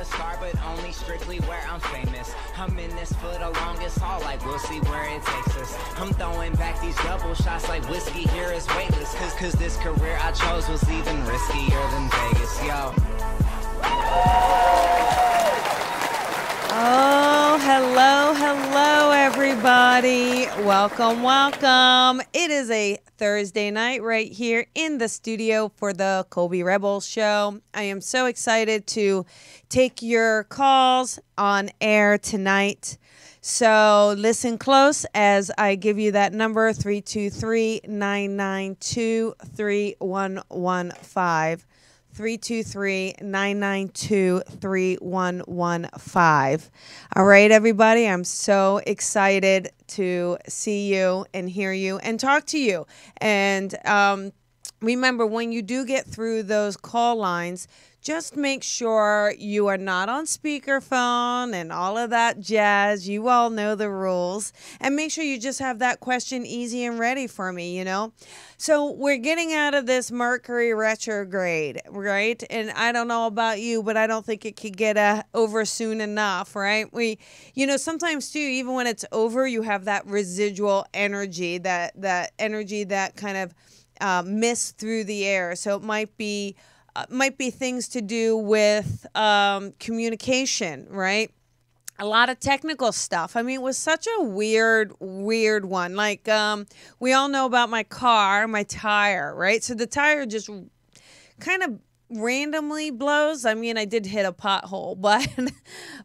a star, but only strictly where I'm famous. I'm in this for the longest haul, like we'll see where it takes us. I'm throwing back these double shots like whiskey here is weightless. Cause, cause this career I chose was even riskier than Vegas, yo. Oh, hello, hello, everybody. Welcome, welcome. It is a Thursday night right here in the studio for the Colby Rebel's show. I am so excited to take your calls on air tonight. So listen close as I give you that number 323 992 3115. 323 992 3115. All right, everybody, I'm so excited to see you and hear you and talk to you. And um, remember, when you do get through those call lines, just make sure you are not on speakerphone and all of that jazz. You all know the rules. And make sure you just have that question easy and ready for me, you know? So, we're getting out of this Mercury retrograde, right? And I don't know about you, but I don't think it could get uh, over soon enough, right? We, you know, sometimes too, even when it's over, you have that residual energy, that, that energy that kind of uh, mist through the air. So, it might be uh, might be things to do with um, communication, right? A lot of technical stuff. I mean, it was such a weird, weird one. Like, um, we all know about my car, my tire, right? So the tire just kind of randomly blows. I mean, I did hit a pothole, but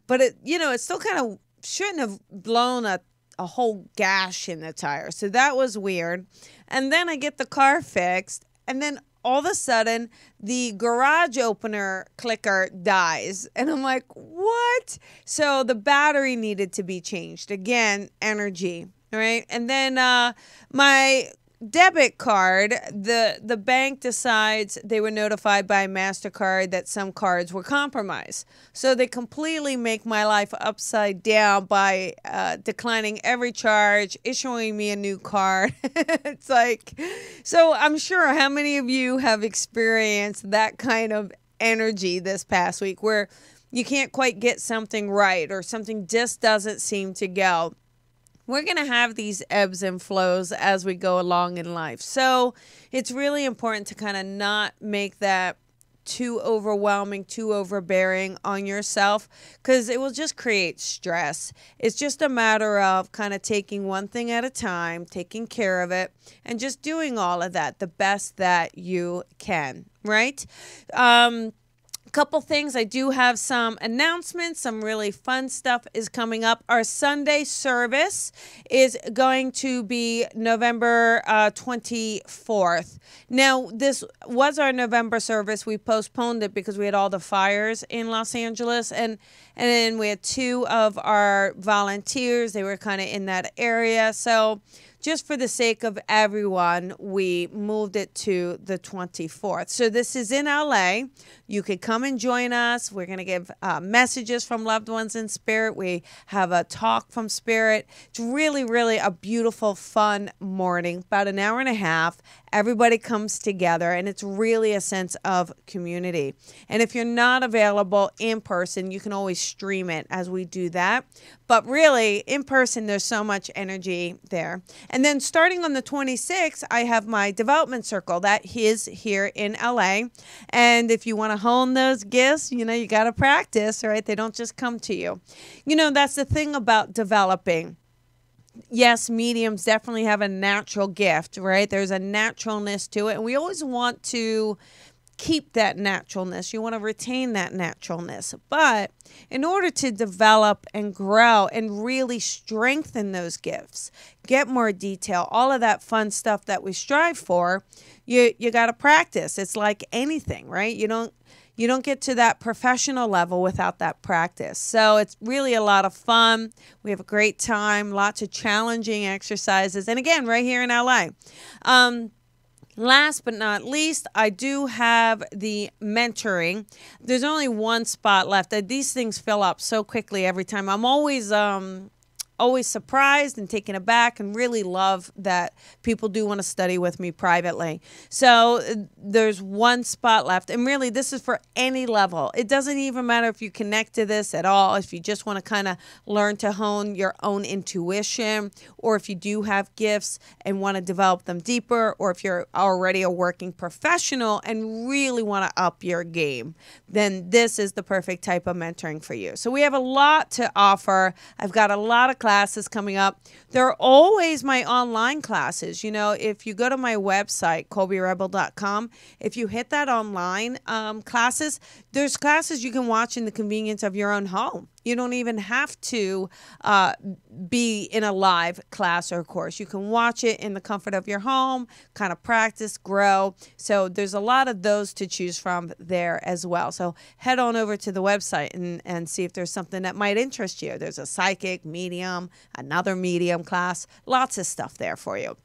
but it, you know, it still kind of shouldn't have blown a a whole gash in the tire. So that was weird. And then I get the car fixed, and then all of a sudden the garage opener clicker dies. And i'm like what? So the battery needed to be changed. Again energy right? And then uh my debit card the the bank decides they were notified by mastercard that some cards were compromised. So they completely make my life upside down by uh, declining every charge issuing me a new card. It's like so i'm sure how many of you have experienced that kind of energy this past week where you can't quite get something right or something just doesn't seem to go we're going to have these ebbs and flows as we go along in life. So it's really important to kind of not make that too overwhelming, too overbearing on yourself because it will just create stress. It's just a matter of kind of taking one thing at a time, taking care of it, and just doing all of that the best that you can, right? Um, couple things. I do have some announcements. Some really fun stuff is coming up. Our Sunday service is going to be November uh, 24th. Now, this was our November service. We postponed it because we had all the fires in Los Angeles, and and then we had two of our volunteers. They were kind of in that area, so just for the sake of everyone, we moved it to the 24th. So this is in LA. You could come and join us. We're going to give uh, messages from loved ones in spirit. We have a talk from spirit. It's really, really a beautiful, fun morning, about an hour and a half. Everybody comes together, and it's really a sense of community. And if you're not available in person, you can always stream it as we do that. But really, in person, there's so much energy there. And then starting on the 26th, I have my development circle that is here in LA. And if you want to hone those gifts, you know, you got to practice, right? They don't just come to you. You know, that's the thing about developing yes, mediums definitely have a natural gift, right? There's a naturalness to it. And we always want to keep that naturalness. You want to retain that naturalness. But in order to develop and grow and really strengthen those gifts, get more detail, all of that fun stuff that we strive for, you you got to practice. It's like anything, right? You don't you don't get to that professional level without that practice. So it's really a lot of fun. We have a great time, lots of challenging exercises. And again, right here in LA. Um, Last but not least, I do have the mentoring. There's only one spot left. These things fill up so quickly every time. I'm always um always surprised and taken aback and really love that people do want to study with me privately. So there's one spot left. And really, this is for any level. It doesn't even matter if you connect to this at all, if you just want to kind of learn to hone your own intuition, or if you do have gifts and want to develop them deeper, or if you're already a working professional and really want to up your game, then this is the perfect type of mentoring for you. So we have a lot to offer. I've got a lot of classes coming up. There are always my online classes. You know, if you go to my website, colbyrebel.com, if you hit that online um, classes, there's classes you can watch in the convenience of your own home. You don't even have to uh, be in a live class or course. You can watch it in the comfort of your home, kind of practice, grow. So there's a lot of those to choose from there as well. So head on over to the website and, and see if there's something that might interest you. There's a psychic, medium, another medium class, lots of stuff there for you.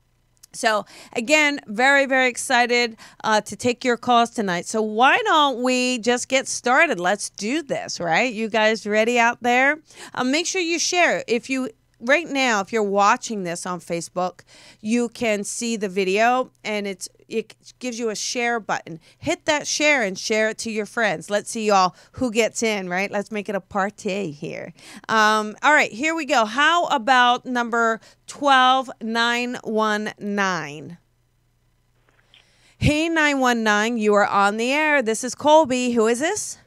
So, again, very, very excited uh, to take your calls tonight. So, why don't we just get started? Let's do this, right? You guys ready out there? Uh, make sure you share. If you right now, if you're watching this on Facebook, you can see the video and it's it gives you a share button. Hit that share and share it to your friends. Let's see y'all who gets in, right? Let's make it a party here. Um, all right, here we go. How about number 12919? Hey 919, you are on the air. This is Colby. Who is this?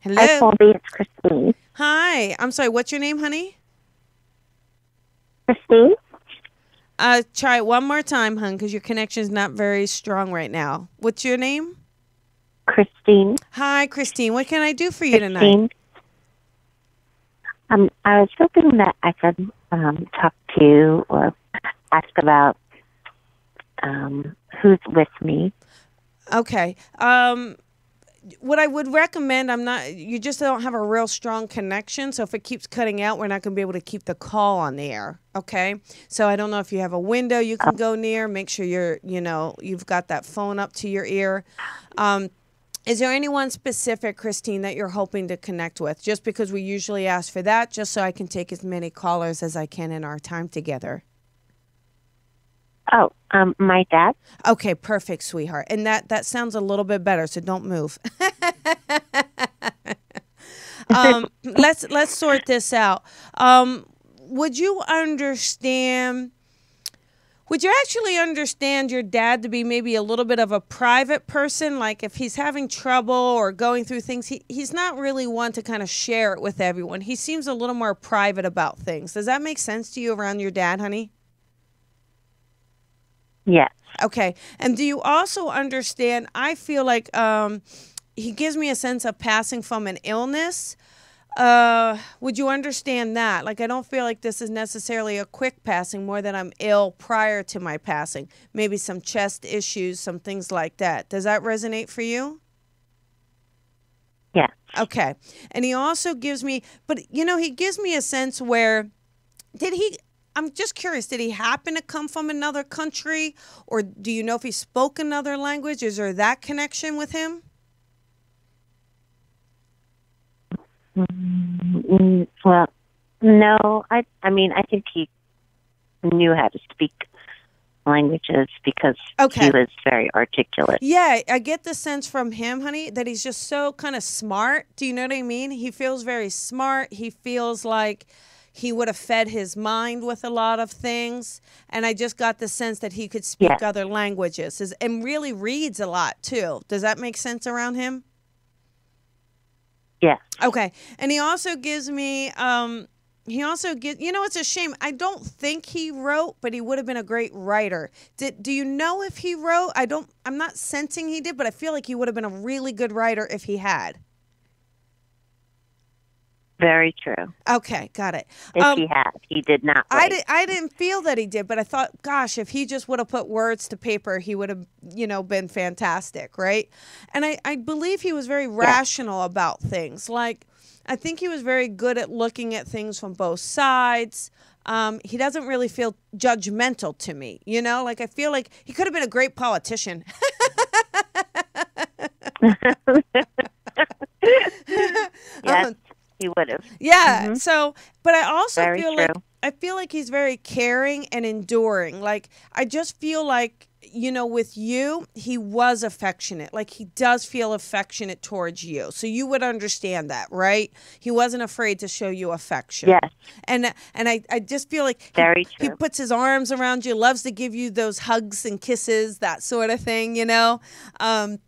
Hello. Hi, Colby. It's Christine. Hi. I'm sorry. What's your name, honey? Christine? Uh, try it one more time, hun, because your connection's not very strong right now. What's your name? Christine. Hi, Christine. What can I do for you tonight? Um, I was hoping that I could um, talk to or ask about um, who's with me. Okay. Um, what I would recommend, I'm not, you just don't have a real strong connection. So if it keeps cutting out, we're not going to be able to keep the call on the air. Okay. So I don't know if you have a window you can go near. Make sure you're, you know, you've got that phone up to your ear. Um, is there anyone specific, Christine, that you're hoping to connect with? Just because we usually ask for that, just so I can take as many callers as I can in our time together. Oh, um, my dad. Okay, perfect, sweetheart. And that that sounds a little bit better, so don't move. um, let's let's sort this out. Um, would you understand? Would you actually understand your dad to be maybe a little bit of a private person? Like if he's having trouble or going through things, he, he's not really one to kind of share it with everyone. He seems a little more private about things. Does that make sense to you around your dad, honey? Yes. Okay. And do you also understand? I feel like um, he gives me a sense of passing from an illness. Uh, would you understand that? Like, I don't feel like this is necessarily a quick passing, more than I'm ill prior to my passing. Maybe some chest issues, some things like that. Does that resonate for you? Yeah. Okay. And he also gives me, but you know, he gives me a sense where, did he, I'm just curious, did he happen to come from another country? Or do you know if he spoke another language? Is there that connection with him? Mm, well, no. I I mean, I think he knew how to speak languages because Okay. he was very articulate. Yeah, I get the sense from him, honey, that he's just so kind of smart. Do you know what I mean? He feels very smart. He feels like he would have fed his mind with a lot of things. And I just got the sense that he could speak Yeah. other languages and really reads a lot too. Does that make sense around him? yeah Okay. And he also gives me um he also gives you know it's a shame. I don't think he wrote, but he would have been a great writer. Did do you know if he wrote? I don't I'm not sensing he did, but I feel like he would have been a really good writer if he had. Very true. Okay, got it. If Um, he had, he did not. I did, I didn't feel that he did, but I thought, gosh, if he just would have put words to paper, he would have, you know, been fantastic, right? And I, I believe he was very rational about things. Like, I think he was very good at looking at things from both sides. Um, he doesn't really feel judgmental to me, you know? Like, I feel like he could have been a great politician. Yes. Um, he would have. Yeah. So, but I also Very feel like. I feel like he's very caring and enduring. Like I just feel like you know with you he was affectionate. Like he does feel affectionate towards you. So you would understand that, right? He wasn't afraid to show you affection. Yes, And and I I just feel like he- Very he true. puts his arms around you, loves to give you those hugs and kisses, that sort of thing, you know. Um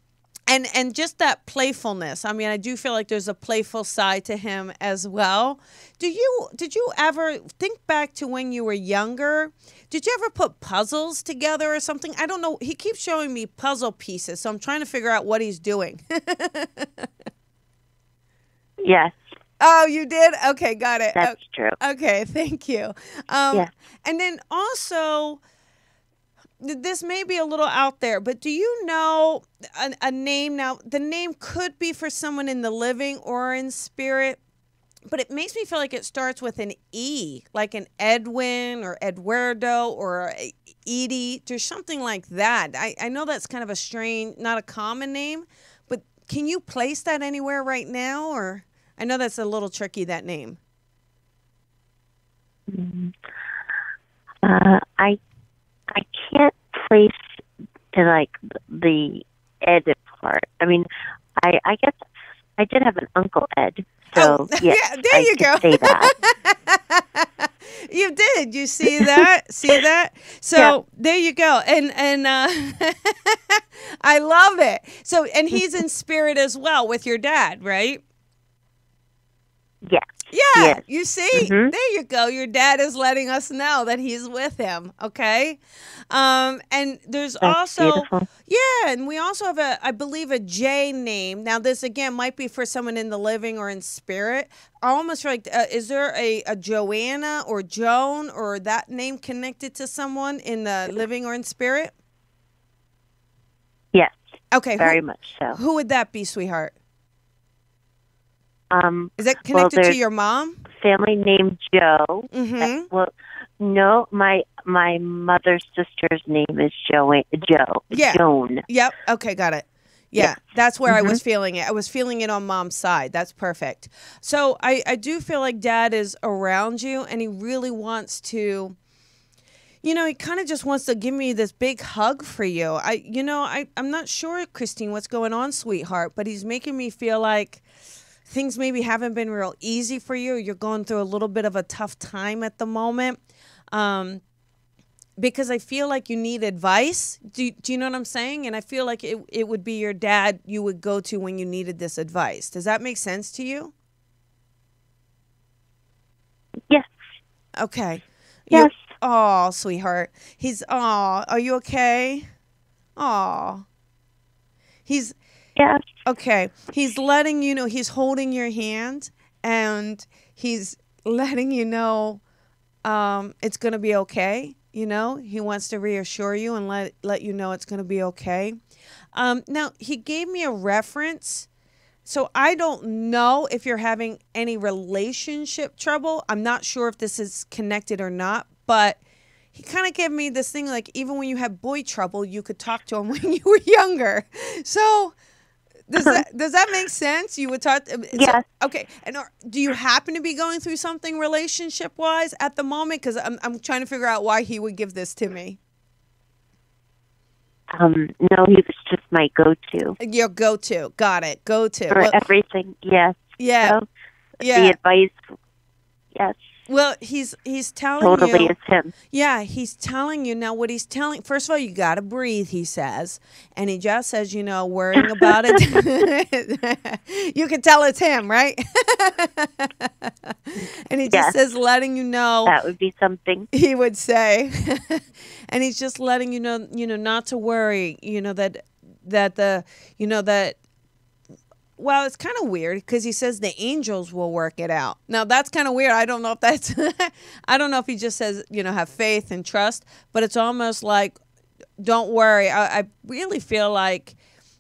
and and just that playfulness. I mean, I do feel like there's a playful side to him as well. Do you did you ever think back to when you were younger? Did you ever put puzzles together or something? I don't know. He keeps showing me puzzle pieces, so I'm trying to figure out what he's doing. yes, oh, you did? Okay, got it. that's true. Okay, thank you. Um, Yeah. And then also, this may be a little out there, but do you know a, a name? Now, the name could be for someone in the living or in spirit, but it makes me feel like it starts with an E, like an Edwin or Eduardo or Edie or something like that. I, I know that's kind of a strange, not a common name, but can you place that anywhere right now? Or I know that's a little tricky, that name. Uh, I I can't place to like the Ed part. I mean, I I guess I did have an uncle Ed, so Oh, yes, yeah, there I you go. Say that. you did. You see that? see that? So Yeah. there you go. And and uh, I love it. So and he's in spirit as well with your dad, right? yes, Yeah. Yes. You see? Mhm. There you go. Your dad is letting us know that he's with him. Okay. Um, and there's that's also beautiful. yeah, and we also have a, I believe, a J name. Now, this again might be for someone in the living or in spirit. I almost feel like, uh, is there a, a Joanna or Joan or that name connected to someone in the living or in spirit? Yes, Okay, very who, much so. who would that be, sweetheart? Um, Is that Well, connected to your mom? family named Joe. Mm-hmm. Well, no, my my mother's sister's name is Joe. Joe. Yeah. Joan. Yep. Okay, got it. Yeah, Yeah. that's where I Mhm. was feeling it. I was feeling it on mom's side. That's perfect. So I, I do feel like dad is around you and he really wants to, you know, he kind of just wants to give me this big hug for you. I, you know, I, I'm not sure, Christine, what's going on, sweetheart, but he's making me feel like things maybe haven't been real easy for you. You're going through a little bit of a tough time at the moment. Um, because I feel like you need advice. Do, do you know what I'm saying? And I feel like it, it would be your dad you would go to when you needed this advice. Does that make sense to you? Yes. Okay. Yes. Oh, sweetheart. He's oh, are you okay? Oh. He's Yes. Okay. He's letting you know he's holding your hand and he's letting you know um, it's going to be okay. You know, he wants to reassure you and let let you know it's going to be okay. Um, now he gave me a reference, so I don't know if you're having any relationship trouble. I'm not sure if this is connected or not, but he kind of gave me this thing like even when you had boy trouble, you could talk to him when you were younger. So does that does that make sense? You would talk. so- okay. And are, do you happen to be going through something relationship wise at the moment? Because I'm I'm trying to figure out why he would give this to me. Um, no, he was just my go-to Your go to. Got it. Go to. for Well, everything. Yes. yeah. So, The advice. Yes. Well, he's he's telling Totally you. is him. Yeah, he's telling you now what he's telling. First of all, you got to breathe, he says. And he just says, you know, worrying about it. you can tell it's him, right? and he just says, letting you know That would be something. he would say and he's just letting you know you know not to worry you know that that the you know that well it's kind of weird because he says the angels will work it out. Now that's kind of weird. I don't know if that's i don't know if he just says you know have faith and trust but it's almost like don't worry. I, I really feel like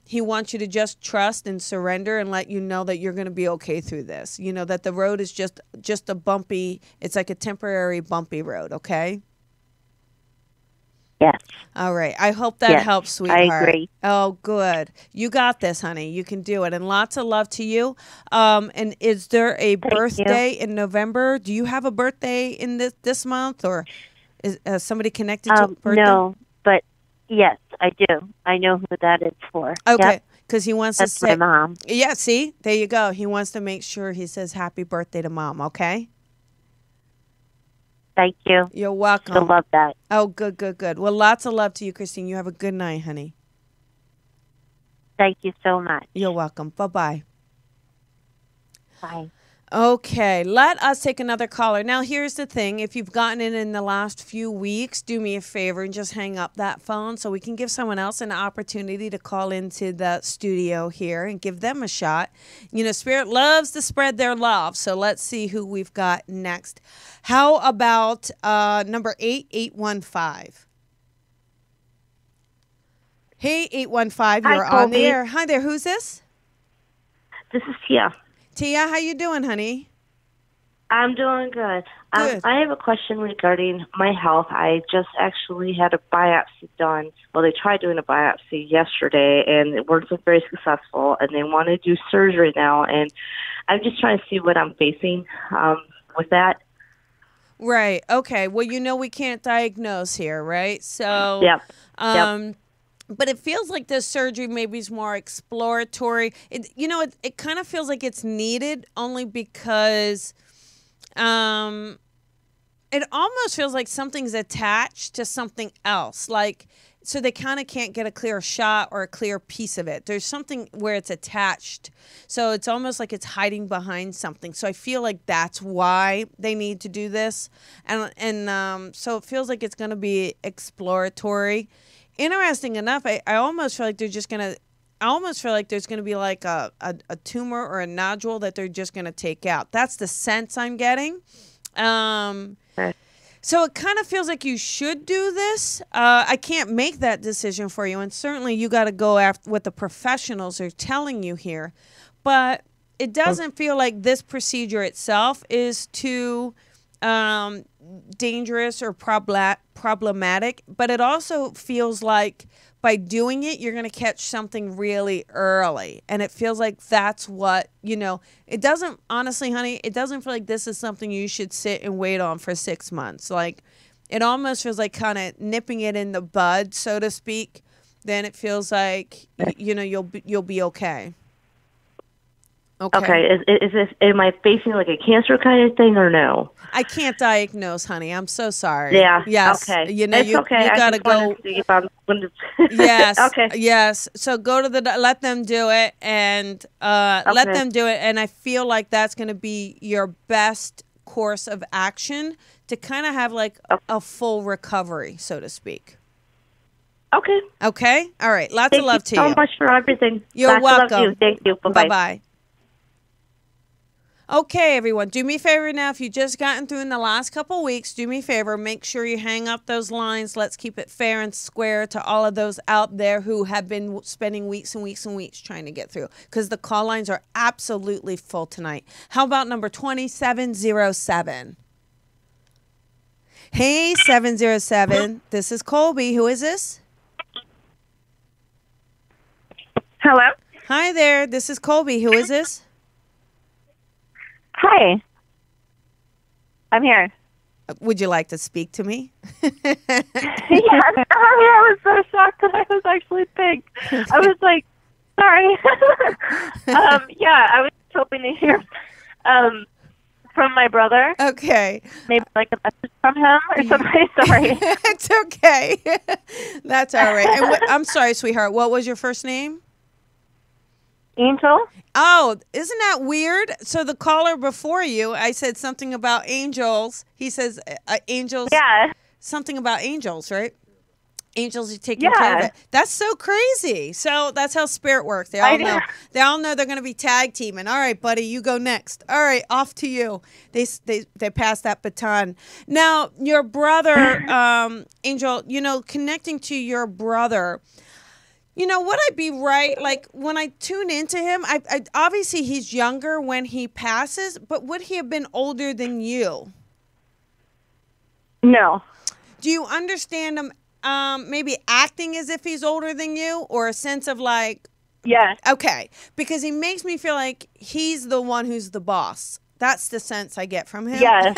he wants you to just trust and surrender and let you know that you're going to be okay through this. You know that the road is just just a bumpy it's like a temporary bumpy road okay Yes. All right. I hope that Yes, helps, I agree. Oh, good. You got this, honey. You can do it. And lots of love to you. Um, and is there a you. birthday in November? Do you have a birthday in this this month, or is uh, somebody connected to a Um, birthday? no, but yes, I do. I know who that is for. Okay. Yep, Because he wants that's to say, my mom. yeah. See, there you go. He wants to make sure he says happy birthday to mom. Okay. Thank you. You're welcome. I love that. Oh, good, good, good. Well, lots of love to you, Christine. You have a good night, honey. Thank you so much. You're welcome. Bye bye bye. Okay, let us take another caller. Now, here's the thing if you've gotten it in the last few weeks, do me a favor and just hang up that phone so we can give someone else an opportunity to call into the studio here and give them a shot. You know, Spirit loves to spread their love, so let's see who we've got next. How about uh, number 8815? Hey, 815, you're on the air. Hi there, who's this? This is Tia. Tia, how you doing, honey? I'm doing good. Um, Good. I have a question regarding my health. I just actually had a biopsy done. Well, they tried doing a biopsy yesterday, and it wasn't very successful. And they want to do surgery now, and I'm just trying to see what I'm facing um, with that. Right. Okay. Well, you know we can't diagnose here, right? So, Yep. um but it feels like this surgery maybe is more exploratory. It you know it it kind of feels like it's needed only because um it almost feels like something's attached to something else. Like so they kind of can't get a clear shot or a clear piece of it. There's something where it's attached. So it's almost like it's hiding behind something. So I feel like that's why they need to do this. And and um so it feels like it's going to be exploratory. Interesting enough, I, I almost feel like they're just going to I almost feel like there's going to be like a, a, a tumor or a nodule that they're just going to take out. That's the sense I'm getting. Um, so it kind of feels like you should do this. Uh, I can't make that decision for you, and certainly you got to go after what the professionals are telling you here. But it doesn't feel like this procedure itself is too um, dangerous or probla- problematic, but it also feels like by doing it, you're going to catch something really early. And it feels like that's what, you know, it doesn't, honestly, honey, it doesn't feel like this is something you should sit and wait on for six months. Like, it almost feels like kind of nipping it in the bud, so to speak. Then it feels like, you know, you'll be, you'll be okay. Okay. Is, is this? Am I facing like a cancer kind of thing or no? I can't diagnose, honey. I'm so sorry. Yeah. Yes. Okay. You know, it's you, okay. you gotta go. to see if I'm yes. okay. Yes. So go to the let them do it and uh, let them do it. And I feel like that's going to be your best course of action to kind of have like Okay. a full recovery, so to speak. Okay. Okay. All right. Lots Thank of love to you so you. much for everything. You're Lots of love to welcome. you. Thank you. Bye. bye. Okay, everyone, do me a favor now. If you've just gotten through in the last couple weeks, do me a favor. Make sure you hang up those lines. Let's keep it fair and square to all of those out there who have been spending weeks and weeks and weeks trying to get through because the call lines are absolutely full tonight. How about number 2707? Hey, 707. This is Colby. Who is this? Hello. Hi there. This is Colby. Who is this? Hi. I'm here. Would you like to speak to me? yeah, sorry. I was so shocked that I was actually pink. I was like, sorry. um, yeah, I was hoping to hear um, from my brother, Okay. maybe like a message from him or something. Sorry. it's okay. That's all right. And what, I'm sorry, sweetheart. What was your first name? Angel. Oh, isn't that weird? So the caller before you, I said something about angels. He says uh, uh, angels. Yeah. Something about angels, right? Angels are taking care of it. That's so crazy. So that's how spirit works. They all I know. know. They all know they're going to be tag teaming. All right, buddy, you go next. All right, off to you. They they they pass that baton. Now, your brother, um, Angel. You know, connecting to your brother. You know, would I be right? Like when I tune into him, I, I obviously he's younger when he passes, but would he have been older than you? No. Do you understand him um maybe acting as if he's older than you, or a sense of like Yes. okay, because he makes me feel like he's the one who's the boss. That's the sense I get from him. Yes.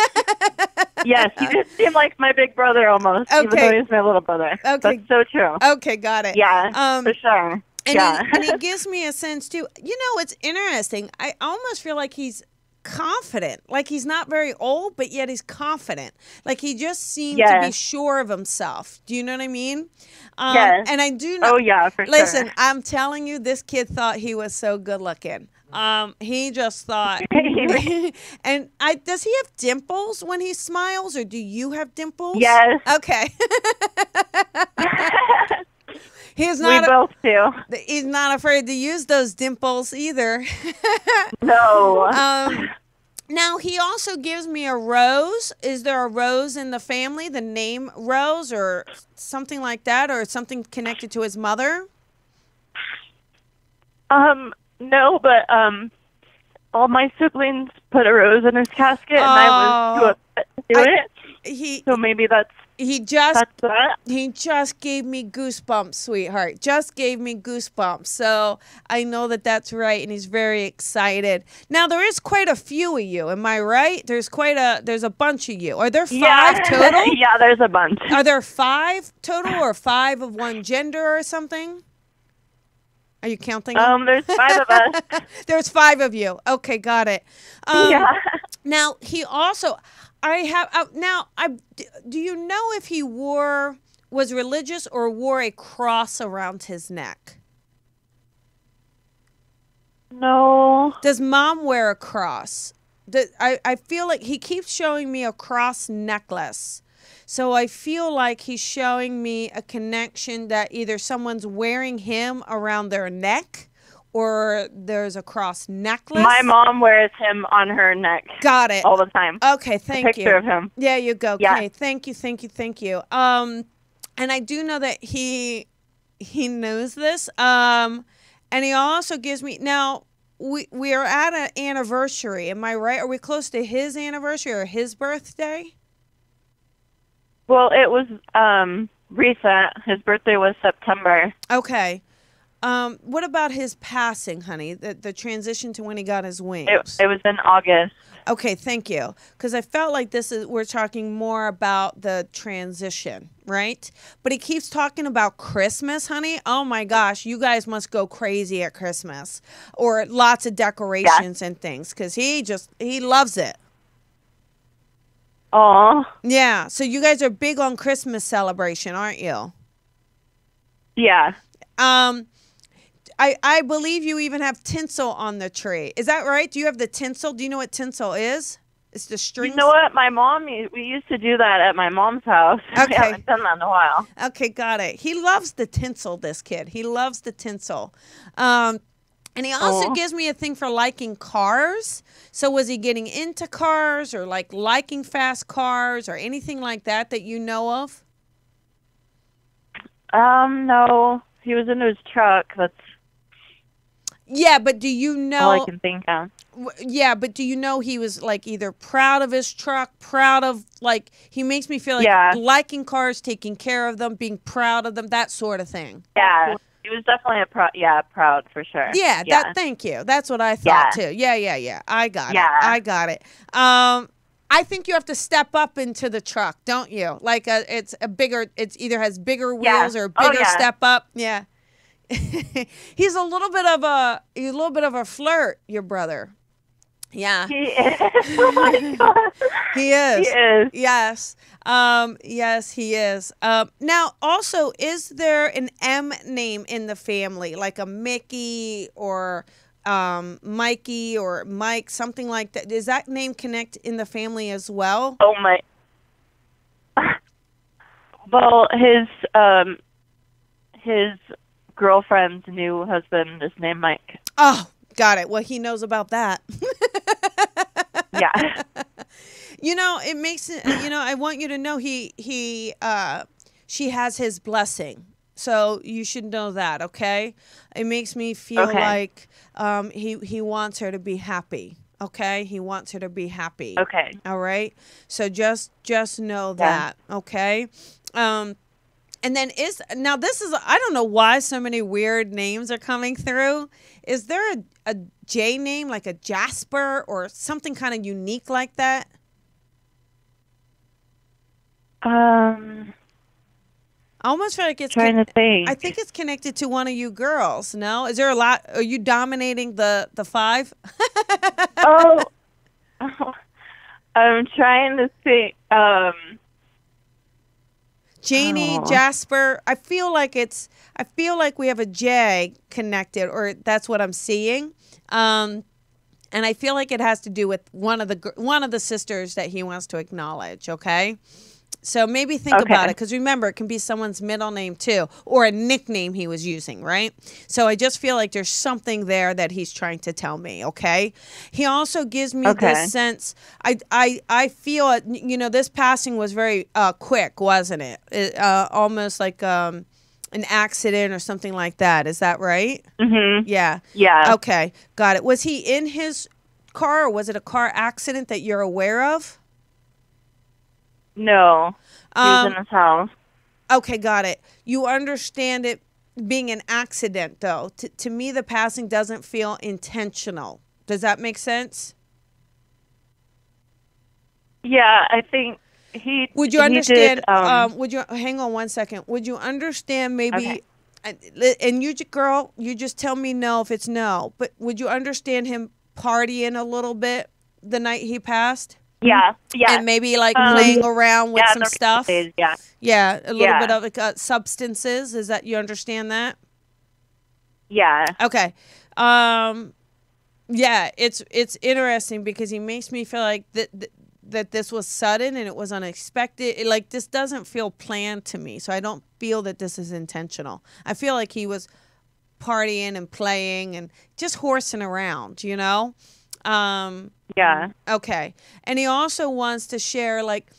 yes. He just seem like my big brother almost, even though he's my little brother. Okay. That's so true. Okay, got it. Yeah. Um, for sure. And, yeah. he, and he gives me a sense too. You know, it's interesting. I almost feel like he's confident. Like he's not very old, but yet he's confident. Like he just seems to be sure of himself. Do you know what I mean? Um, Yes. And I do know. oh yeah, for Listen, sure. I'm telling you, this kid thought he was so good looking. Um, he just thought. and I does he have dimples when he smiles, or do you have dimples? Yes. Okay. He's not. we both do. he's not afraid to use those dimples either. No. um, now he also gives me a rose. Is there a rose in the family? The name Rose, or something like that, or something connected to his mother? um, no, but um, all my siblings put a rose in his casket, and I was too Oh. upset to do I- it. He So maybe that's he just that's that. he just gave me goosebumps, sweetheart. Just gave me goosebumps. So I know that that's right, and he's very excited. Now there is quite a few of you. Am I right? There's quite a there's a bunch of you. Are there five Yeah. total? yeah, there's a bunch. Are there five total, or five of one gender, or something? Are you counting? them? Um, there's five of us. There's five of you. Okay, got it. Um, yeah. Now he also, I have uh, now. I do you know if he wore was religious or wore a cross around his neck? No. Does mom wear a cross? The, I I feel like he keeps showing me a cross necklace. So I feel like he's showing me a connection that either someone's wearing him around their neck or there's a cross necklace. My mom wears him on her neck got it. all the time. Okay, thank Picture you. of him. Yeah, you go. Yeah. Okay, thank you, thank you, thank you. Um, and I do know that he he knows this. Um, and he also gives me now. We we are at an anniversary. Am I right? Are we close to his anniversary or his birthday? Well, it was um recent. His birthday was September. Okay. Um, what about his passing, honey? The the transition to when he got his wings. It, it was in August. Okay, thank you. Because I felt like this is we're talking more about the transition, right? But he keeps talking about Christmas, honey. Oh my gosh, you guys must go crazy at Christmas or lots of decorations and things because he just he loves it. Oh, Yeah. So you guys are big on Christmas celebration, aren't you? yeah. Um. I, I believe you even have tinsel on the tree. Is that right? Do you have the tinsel? Do you know what tinsel is? It's the string. You know what? My mom, we used to do that at my mom's house. Okay. I haven't done that in a while. Okay, got it. He loves the tinsel, this kid. He loves the tinsel. Um, and he also Aw. gives me a thing for liking cars. So was he getting into cars or like liking fast cars or anything like that that you know of? Um, no. He was into his truck. That's Yeah, but do you know? all know? I can think of. yeah, but do you know he was like either proud of his truck, proud of like he makes me feel like Yeah. liking cars, taking care of them, being proud of them, that sort of thing. Yeah. He was definitely a pro. Yeah, proud for sure. Yeah, Yeah. that thank you. That's what I thought Yeah. too. Yeah, yeah, yeah. I got it. Yeah. I got it. Um I think you have to step up into the truck, don't you? Like a, it's a bigger it's either has bigger wheels or Oh, bigger yeah. step up. Yeah. he's a little bit of a he's a little bit of a flirt, your brother. Yeah. He is. oh my god. He is. He is. Yes. Um, yes, he is. Um, now, also, is there an M name in the family, like a Mickey or um, Mikey or Mike, something like that? Does that name connect in the family as well? Oh my. Well, his um, his girlfriend's new husband is named Mike. Oh, got it. Well, he knows about that. Yeah. you know, it makes it. You know, I want you to know he he uh, she has his blessing. So you should know that, okay? It makes me feel Okay. like um, he he wants her to be happy. Okay, he wants her to be happy. okay. All right. So just just know Yeah. that, okay? Um And then is now this is I don't know why so many weird names are coming through. Is there a, a J name like a Jasper or something kind of unique like that? Um, I almost feel like it's trying con- to think. I think it's connected to one of you girls. No, is there a lot? Are you dominating the the five? oh, I'm trying to think. Um, Janie, Oh. Jasper. I feel like it's. I feel like we have a J connected, or that's what I'm seeing. Um, and I feel like it has to do with one of the one of the sisters that he wants to acknowledge. Okay. So maybe think Okay. about it because remember, it can be someone's middle name too, or a nickname he was using, right? So I just feel like there's something there that he's trying to tell me. Okay. He also gives me Okay. this sense. I I I feel it. You know, this passing was very uh, quick, wasn't it? it uh, almost like um, an accident or something like that. Is that right? mhm. Yeah. Yeah. Okay, got it. Was he in his car or was it a car accident that you're aware of? No, Um, in his house. okay, got it. You understand it being an accident, though. T- to me, the passing doesn't feel intentional. Does that make sense? Yeah, I think he. Would you understand? Did, um, um, would you hang on one second? Would you understand maybe? Okay. And, you, girl, you just tell me no if it's no. But would you understand him partying a little bit the night he passed? Yeah, yeah. and maybe like Um, playing around with yeah, some stuff. days, yeah. Yeah, a little Yeah. bit of like, uh, substances. Is that you understand that? Yeah. Okay. Um, yeah, it's it's interesting because he makes me feel like that that, that this was sudden and it was unexpected. It, like this doesn't feel planned to me, so I don't feel that this is intentional. I feel like he was partying and playing and just horsing around, you know. Um, Yeah. Okay. And he also wants to share like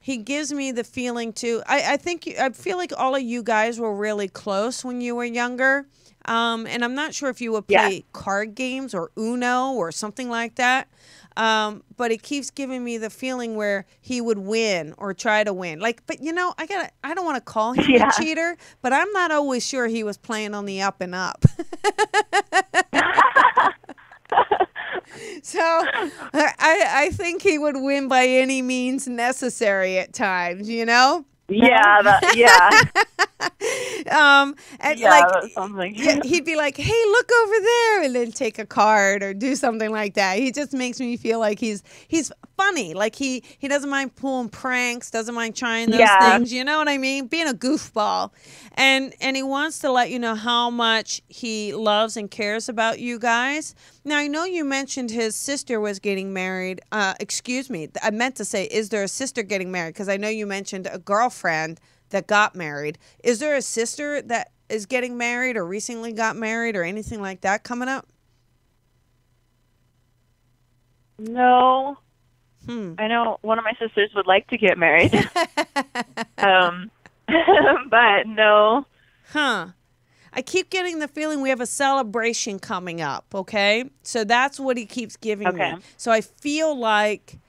he gives me the feeling too. I, I think you, I feel like all of you guys were really close when you were younger. Um, and I'm not sure if you would Yeah. play card games or Uno or something like that. Um, but it keeps giving me the feeling where he would win or try to win. Like, but you know, I gotta I don't want to call him Yeah. a cheater, but I'm not always sure he was playing on the up and up. So I, I think he would win by any means necessary at times, you know? Yeah. That, yeah. Um and yeah. like like. yeah, he'd be like, "Hey, look over there," and then take a card or do something like that. He just makes me feel like he's he's funny. Like he he doesn't mind pulling pranks, doesn't mind trying those Yeah. things. You know what I mean? Being a goofball, and and he wants to let you know how much he loves and cares about you guys. Now I know you mentioned his sister was getting married. Uh, excuse me, I meant to say, is there a sister getting married? Because I know you mentioned a girlfriend that got married. Is there a sister that is getting married or recently got married or anything like that coming up? No. Hmm. I know one of my sisters would like to get married. um, but no. Huh. I keep getting the feeling we have a celebration coming up, okay? So that's what he keeps giving Okay. me. So I feel like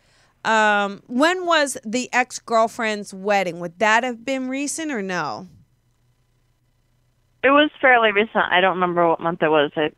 um when was the ex-girlfriend's wedding? Would that have been recent or no? It was fairly recent. I don't remember what month it was. I,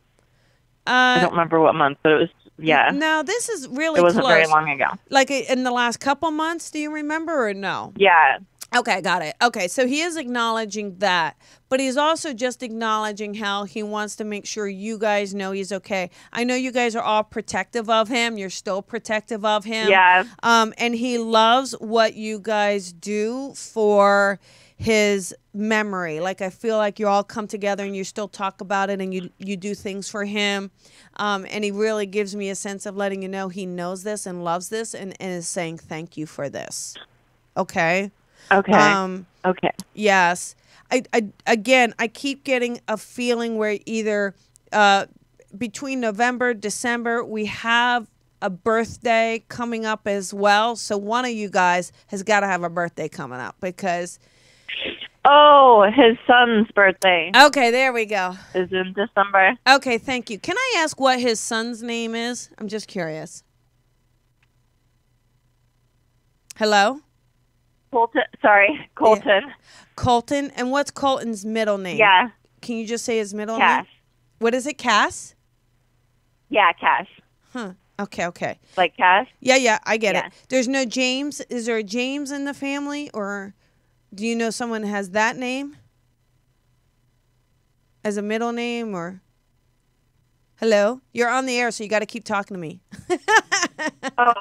I Uh don't remember what month, but it was yeah. Now this is really It wasn't close. very long ago. Like uh, in the last couple months, do you remember or no? Yeah. Okay, got it. Okay, so he is acknowledging that, but he's also just acknowledging how he wants to make sure you guys know he's okay. I know you guys are all protective of him. You're still protective of him. Yeah. Um, and he loves what you guys do for his memory. Like I feel like you all come together and you still talk about it and you you do things for him. Um, and he really gives me a sense of letting you know he knows this and loves this and, and is saying thank you for this. Okay. Okay. Um, okay. Yes. I, I again, I keep getting a feeling where either uh, between November, December, we have a birthday coming up as well. So one of you guys has got to have a birthday coming up because Oh, his son's birthday okay, there we go. is in December. Okay, thank you. Can I ask what his son's name is? I'm just curious. Hello? Colton. Sorry, Colton. Colton. And what's Colton's middle name? Yeah, Can you just say his middle Cass. name? What is it, Cass? Yeah, Cass. Huh. Okay, okay. Like Cass. Yeah, yeah, I get Yeah. it. There's no James. Is there a James in the family, or do you know someone has that name as a middle name, or? Hello, you're on the air, so you got to keep talking to me. Oh,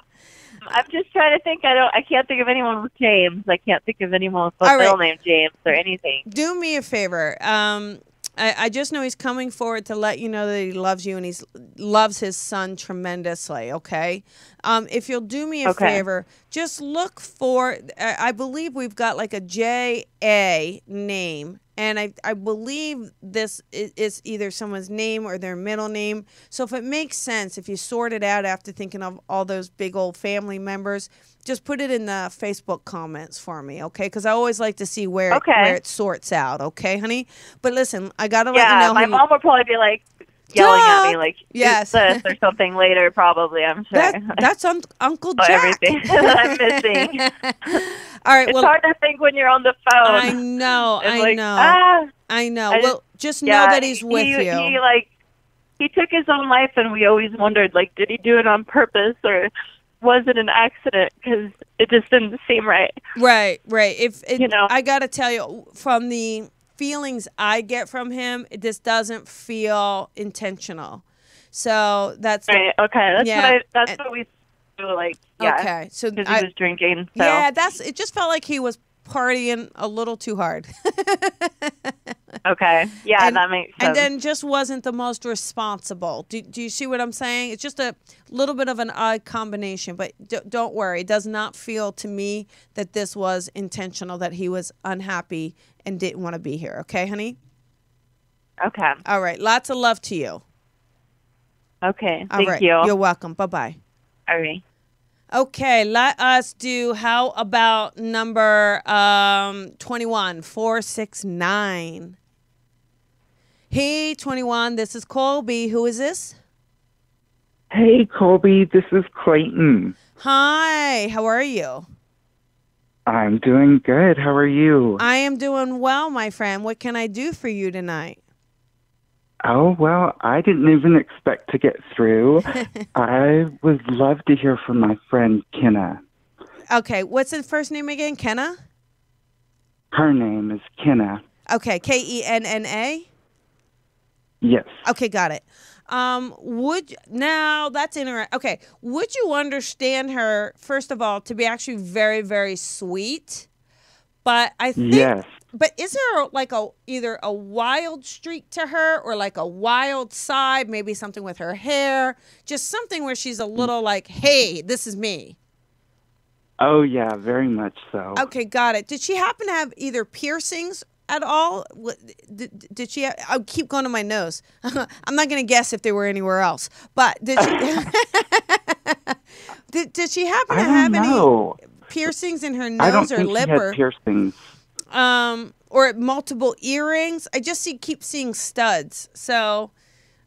I'm just trying to think. I don't. I can't think of anyone with James. I can't think of anyone with a right. middle name James or anything. Do me a favor. Um, I, I just know he's coming forward to let you know that he loves you and he loves his son tremendously. Okay. Um, if you'll do me a Okay. favor, just look for. I, I believe we've got like a J A name, and I I believe this is, is either someone's name or their middle name. So if it makes sense, if you sort it out after thinking of all those big old family members. Just put it in the Facebook comments for me, okay? Because I always like to see where Okay. where it sorts out, okay, honey? But listen, I gotta let you know. my mom will probably be like yelling Duh. at me, like Yes. This or something later. Probably, I'm sure. that, that's un- Uncle Oh, Jack. everything that I'm missing. All right, It's well, hard to think when you're on the phone. I know, It's I like, know, Ah, I know. I well, just know that he's with he, you. He like he took his own life, and we always wondered, like, did he do it on purpose or was it an accident? Because it just didn't seem right. Right, right. If it, You know. I gotta tell you, from the feelings I get from him, it just doesn't feel intentional. So that's the- Right? Okay, that's Yeah, what I, that's and- what we do. Like, yeah, okay. So because he was drinking. So. yeah, that's it. Just felt like he was partying a little too hard. Okay. Yeah, And- that makes sense. and then just wasn't the most responsible. Do, do you see what I'm saying? It's just a little bit of an odd combination, but d- don't worry. It does not feel to me that this was intentional, that he was unhappy and didn't want to be here. Okay, honey? okay. All right. Lots of love to you. Okay. All Thank right. you. You're welcome. Bye bye. All right. Okay, let us do how about number um 21 469. Hey 21, this is Colby. Who is this? Hey, Colby, this is Clayton. Hi, how are you? I'm doing good. How are you? I am doing well, my friend. What can I do for you tonight? Oh, well, I didn't even expect to get through. I would love to hear from my friend Kenna. Okay, what's his first name again? Kenna? Her name is Kenna. Okay, K E N N A? Yes. Okay, got it. Um, would now that's interesting. Okay, would you understand her first of all to be actually very, very sweet? But I think, Yes. but is there like a either a wild streak to her or like a wild side? Maybe something with her hair, just something where she's a little like, "Hey, this is me." Oh, yeah, very much so. Okay, got it. Did she happen to have either piercings at all? Did, did she? Have, I'll keep going to my nose. I'm not going to guess if they were anywhere else. But did she? did, did she happen to have know. any piercings in her I nose or lip or piercings. um or multiple earrings? I just see keep seeing studs. So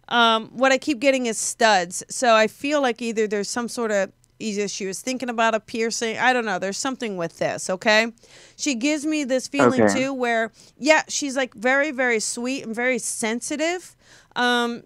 um, what I keep getting is studs. So I feel like either there's some sort of either she was thinking about a piercing. I don't know. There's something with this. Okay, she gives me this feeling Okay. too, where yeah, she's like very very sweet and very sensitive. Um,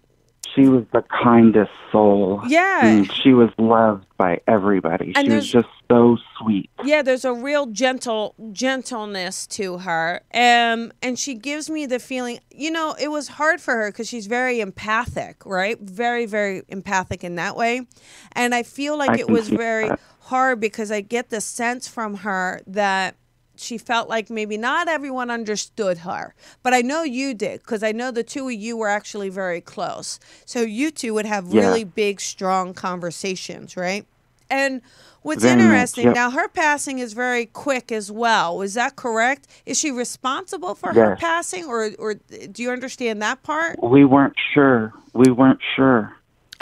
She was the kindest soul. Yeah. And she was loved by everybody. And she was just so sweet. yeah, there's a real gentle gentleness to her, um, and she gives me the feeling. You know, it was hard for her because she's very empathic, right? Very, very empathic in that way, and I feel like I it was very that. hard because I get the sense from her that she felt like maybe not everyone understood her, but I know you did because I know the two of you were actually very close. So you two would have Yeah. really big, strong conversations, right? And what's Very much, interesting yep. now, her passing is very quick as well. Is that correct? Is she responsible for her passing, or or do you understand that part? We weren't sure. We weren't sure.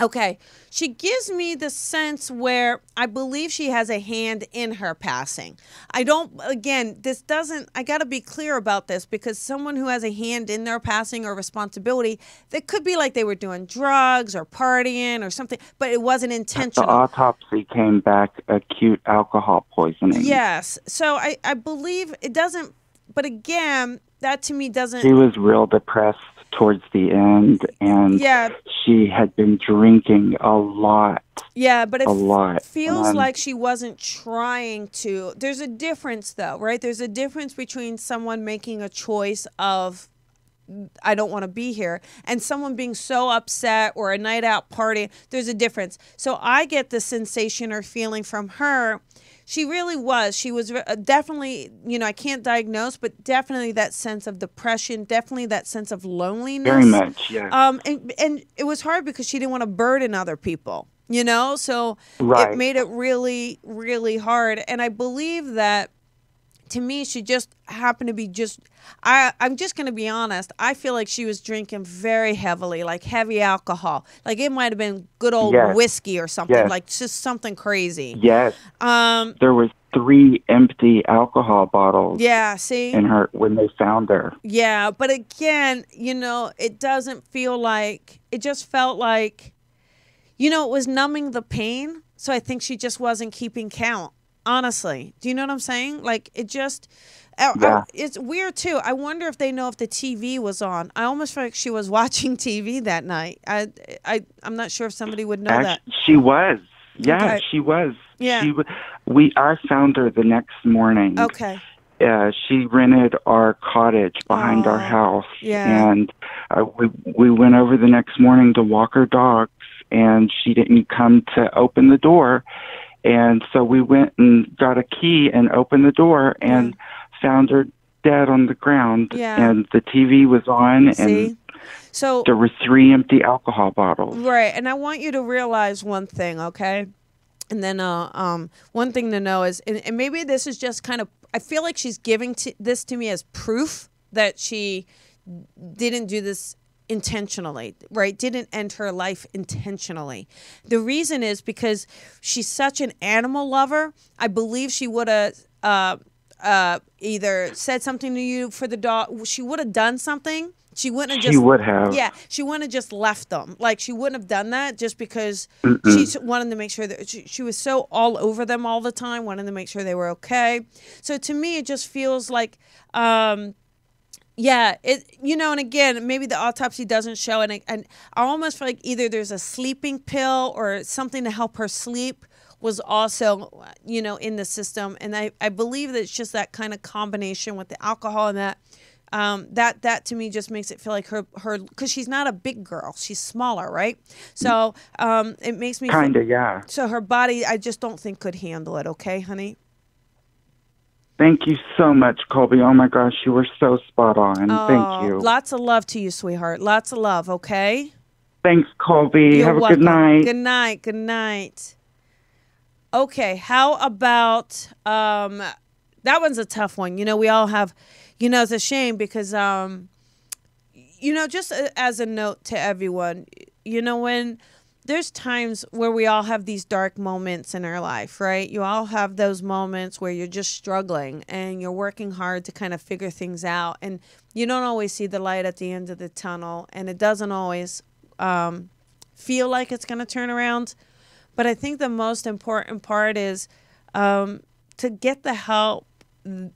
Okay. She gives me the sense where I believe she has a hand in her passing. I don't, again, this doesn't, I got to be clear about this because someone who has a hand in their passing or responsibility, that could be like they were doing drugs or partying or something, but it wasn't intentional. The autopsy came back acute alcohol poisoning. Yes. So I, I believe it doesn't, but again, that to me doesn't. She was real depressed towards the end, and Yeah. she had been drinking a lot. Yeah, but it a lot. feels And- like she wasn't trying to. There's a difference, though, right? There's a difference between someone making a choice of, I don't want to be here, and someone being so upset or a night out party. There's a difference. So I get the sensation or feeling from her. She really was. She was uh, definitely, you know, I can't diagnose, but definitely that sense of depression, definitely that sense of loneliness. Very much, yes. Um, and and it was hard because she didn't want to burden other people, you know. So Right. it made it really, really hard. And I believe that to me, she just happened to be just. I I'm just gonna be honest. I feel like she was drinking very heavily, like heavy alcohol. Like it might have been good old Yes. whiskey or something, Yes. like just something crazy. yes, Um. there was three empty alcohol bottles Yeah. See. in her when they found her. Yeah, but again, you know, it doesn't feel like it just felt like you know, it was numbing the pain, so I think she just wasn't keeping count. Honestly. Do you know what I'm saying? Like it just I- I- Yeah. it's weird too. I wonder if they know if the TV was on. I almost feel like she was watching TV that night. I I I'm not sure if somebody would know that. She was. Yeah, Okay. she was. Yeah. She, we I found her the next morning. Okay. uh, she rented our cottage behind our Oh, house, yeah. and uh, we we went over the next morning to walk her dogs, and she didn't come to open the door, and so we went and got a key and opened the door and found her dead on the ground, Yeah. and the TV was on, See? and So there were three empty alcohol bottles. Right, and I want you to realize one thing, okay? And then, uh, um, one thing to know is, and, and maybe this is just kind of, I feel like she's giving to, this to me as proof that she didn't do this intentionally, right? Didn't end her life intentionally. The reason is because she's such an animal lover. I believe she would have. Uh, uh, either said something to you for the dog. She would have done something. She wouldn't have She just. would have. Yeah, she wouldn't have just left them. Like she wouldn't have done that just because she wanted to make sure that she, she was so all over them all the time, wanted to make sure they were okay. So to me, it just feels like. Um, yeah, it you know, and again, maybe the autopsy doesn't show, and I- and I almost feel like either there's a sleeping pill or something to help her sleep was also you know in the system, and I I believe that it's just that kind of combination with the alcohol and that. Um, that that to me just makes it feel like her her because she's not a big girl she's smaller right so um, it makes me feel- Kinda, yeah. so her body I just don't think could handle it okay honey Thank you so much, Colby. Oh my gosh, you were so spot on. Oh, Thank you. lots of love to you sweetheart lots of love okay Thanks, Colby. You're Have a welcome. good night. Good night. Good night. Okay, how about um that one's a tough one. You know, we all have you know, it's a shame because um you know, just as a note to everyone, you know when there's times where we all have these dark moments in our life, right? You all have those moments where you're just struggling and you're working hard to kind of figure things out and you don't always see the light at the end of the tunnel and it doesn't always um, feel like it's going to turn around. But I think the most important part is um, to get the help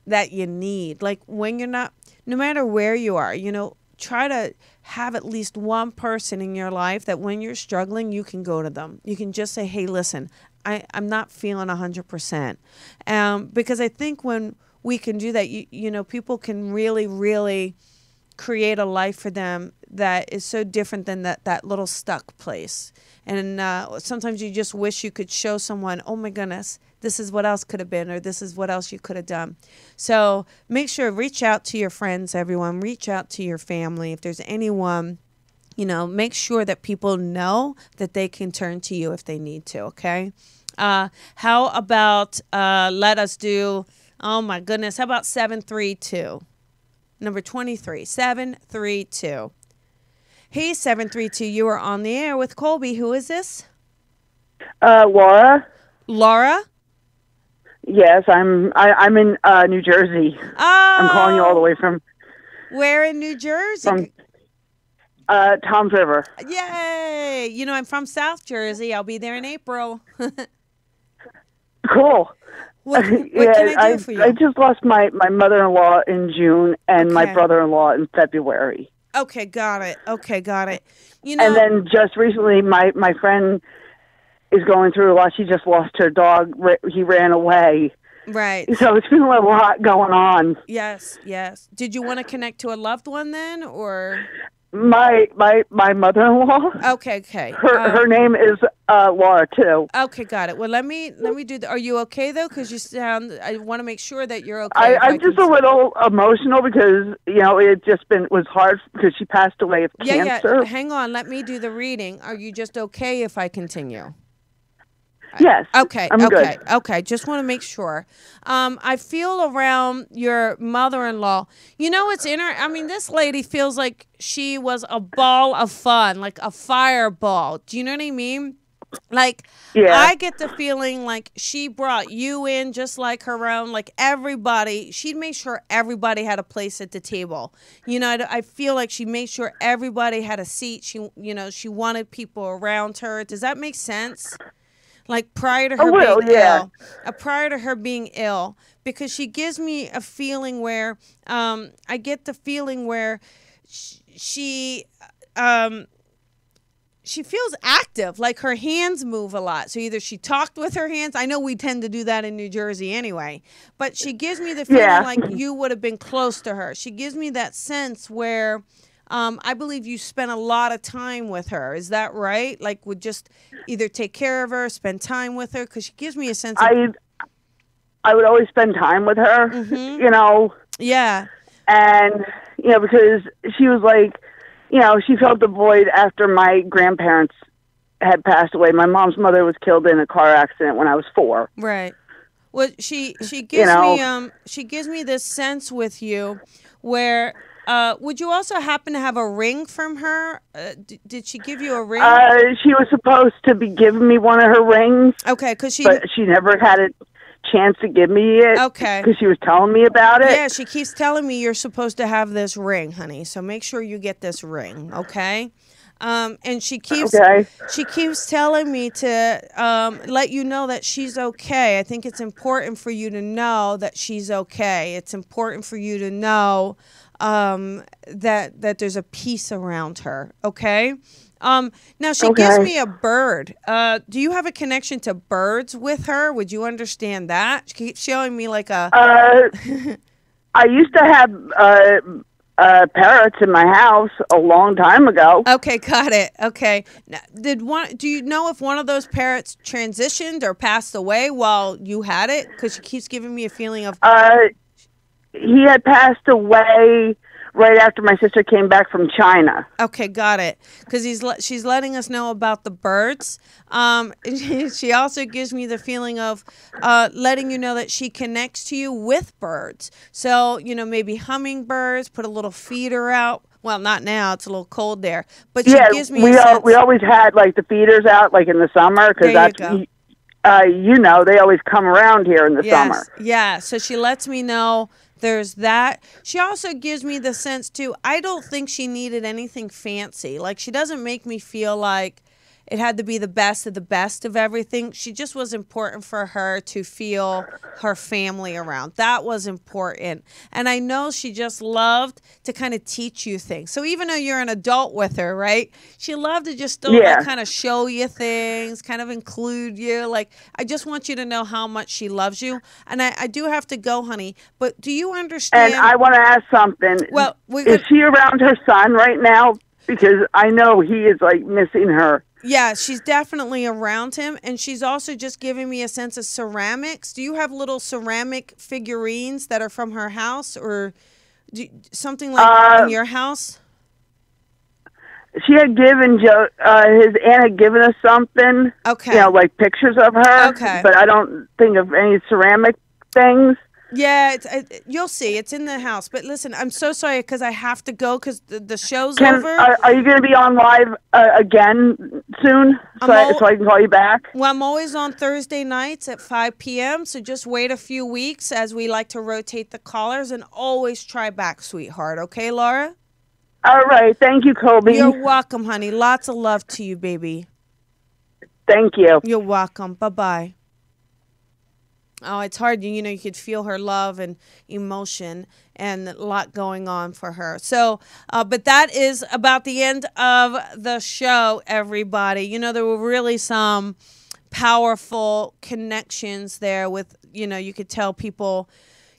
that you need. Like when you're not, no matter where you are, you know, try to have at least one person in your life that when you're struggling, you can go to them. You can just say, hey, listen, I, I'm not feeling 100%. Um, because I think when we can do that, you, you know, people can really, really create a life for them that is so different than that that little stuck place. And uh, sometimes you just wish you could show someone, oh my goodness, this is what else could have been, or this is what else you could have done. So make sure reach out to your friends, everyone. Reach out to your family if there's anyone. You know, make sure that people know that they can turn to you if they need to. Okay. Uh, how about uh, let us do? Oh my goodness. How about seven three two? Number 23, 732. Hey, 732, you are on the air with Colby. Who is this? Uh, Laura. Laura? Yes, I'm. I, I'm in uh, New Jersey. Oh, I'm calling you all the way from Where in New Jersey? from uh, Toms River. Yay! You know, I'm from South Jersey. I'll be there in April. Cool. what what yeah, can I do for you? I just lost my my mother-in-law in June and my brother-in-law in February. Okay, got it. Okay, got it. You know, And then just recently, my my friend is going through a lot. She just lost her dog. He ran away. right. So it's been a lot going on. Yes, yes. Did you want to connect to a loved one then, or? My my my mother-in-law. Okay, okay. Her Um, her name is uh, Laura too. Okay, got it. Well, let me let me do. The, are you okay though? Because you sound. I want to make sure that you're okay. I, i'm just a little emotional because you know it just been was hard because she passed away of Yeah, cancer. yeah. Hang on. Let me do the reading. Are you just okay if I continue? Yes. Okay. I'm okay. good. Okay. Just want to make sure. Um, I feel around your mother-in-law. You know, it's inner. I mean, this lady feels like she was a ball of fun, like a fireball. Do you know what I mean? Like, Yeah. I get the feeling like she brought you in just like her own, like everybody. She'd make sure everybody had a place at the table. You know, I, I feel like she made sure everybody had a seat. She, you know, she wanted people around her. Does that make sense? Like prior to her little, being yeah. ill, uh, prior to her being ill, because she gives me a feeling where um, I get the feeling where sh- she um, she feels active like her hands move a lot so either she talked with her hands i know we tend to do that in new jersey anyway but she gives me the feeling Yeah. like you would have been close to her she gives me that sense where um, i believe you spent a lot of time with her is that right like would just either take care of her spend time with her because she gives me a sense of I I would always spend time with her. Mhm. You know, yeah and you know because she was like, you know, she felt the void after my grandparents had passed away. My mom's mother was killed in a car accident when I was four. Right. Well, she she gives know. me um she gives me this sense with you, where uh would you also happen to have a ring from her? Uh, d- did she give you a ring? Uh, she was supposed to be giving me one of her rings, okay, because she but she never had a chance to give me it. Okay. Because she was telling me about it. yeah she keeps telling me you're supposed to have this ring, honey. So make sure you get this ring, okay? Um, and she keeps Okay. she keeps telling me to um, let you know that she's okay. I think it's important for you to know that she's okay. It's important for you to know um, that that there's a peace around her. Okay. Um, now she gives me a bird. Uh, do you have a connection to birds with her? Would you understand that? She keeps showing me like a. Uh, I used to have uh, uh, parrots in my house a long time ago. Okay, got it. Okay. Now, did one? Do you know if one of those parrots transitioned or passed away while you had it? Because she keeps giving me a feeling of. Uh, he had passed away right after my sister came back from China. Okay, got it. Because he's le- she's letting us know about the birds. Um, she also gives me the feeling of uh, letting you know that she connects to you with birds. So you know maybe hummingbirds. Put a little feeder out. Well, not now. It's a little cold there. But she yeah, gives me we a al- sense. we always had like the feeders out like in the summer because you that's go. y- uh, you know they always come around here in the summer. Yeah. So she lets me know there's that. She also gives me the sense too. I don't think she needed anything fancy. Like she doesn't make me feel like it had to be the best of the best of everything. She just was important for her to feel her family around. That was important. And I know she just loved to kind of teach you things. So even though you're an adult with her, right? She loved to just uh, still Yeah. kind of show you things, kind of include you. Like, I just want you to know how much she loves you. And I, I do have to go, honey. But do you understand? And I want to ask something. Well, we is she around her son right now? Because I know he is like missing her. Yeah, she's definitely around him, and she's also just giving me a sense of ceramics. Do you have little ceramic figurines that are from her house, or do, something like Uh, in your house? She had given Joe, uh, his aunt had given us something. Okay. You know, like pictures of her. Okay. But I don't think of any ceramic things. Yeah, it's, it, you'll see. It's in the house. But listen, I'm so sorry because I have to go because the, the show's Can, over. are, are you going to be on live uh, again soon so I, al- so I can call you back? Well, I'm always on Thursday nights at 5 p.m. So just wait a few weeks as we like to rotate the callers and always try back, sweetheart. Okay, Laura? All right. Thank you, Colby. You're welcome, honey. Lots of love to you, baby. Thank you. You're welcome. Bye bye. Oh, it's hard. You, know, you could feel her love and emotion and a lot going on for her. So, uh, but that is about the end of the show, everybody. You know, there were really some powerful connections there with, you know, you could tell people,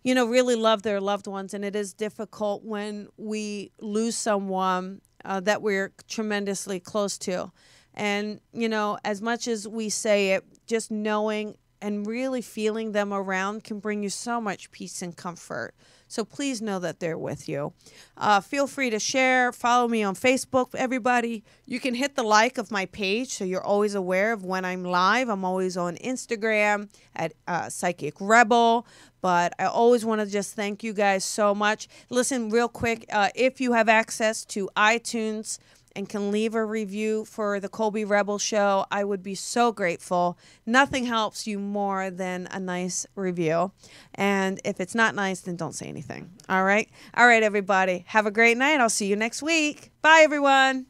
you know, really love their loved ones. And it is difficult when we lose someone uh, that we're tremendously close to. And, you know, as much as we say it, just knowing and really feeling them around can bring you so much peace and comfort. So please know that they're with you. Uh, feel free to share, follow me on Facebook, everybody. You can hit the like of my page so you're always aware of when I'm live. I'm always on Instagram at uh, Psychic Rebel. But I always want to just thank you guys so much. Listen, real quick, uh, if you have access to iTunes, and can leave a review for the Colby Rebel Show, I would be so grateful. Nothing helps you more than a nice review. And if it's not nice, then don't say anything. All right? All right, everybody. Have a great night. I'll see you next week. Bye, everyone.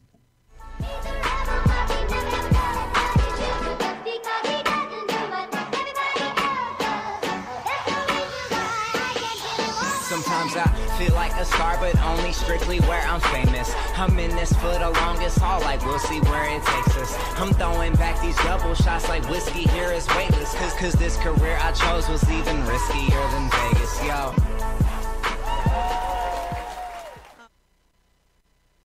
but only strictly where I'm famous. I'm in this for the longest haul, like we'll see where it takes us. I'm throwing back these double shots like whiskey here is weightless. Cause, cause this career I chose was even riskier than Vegas, yo.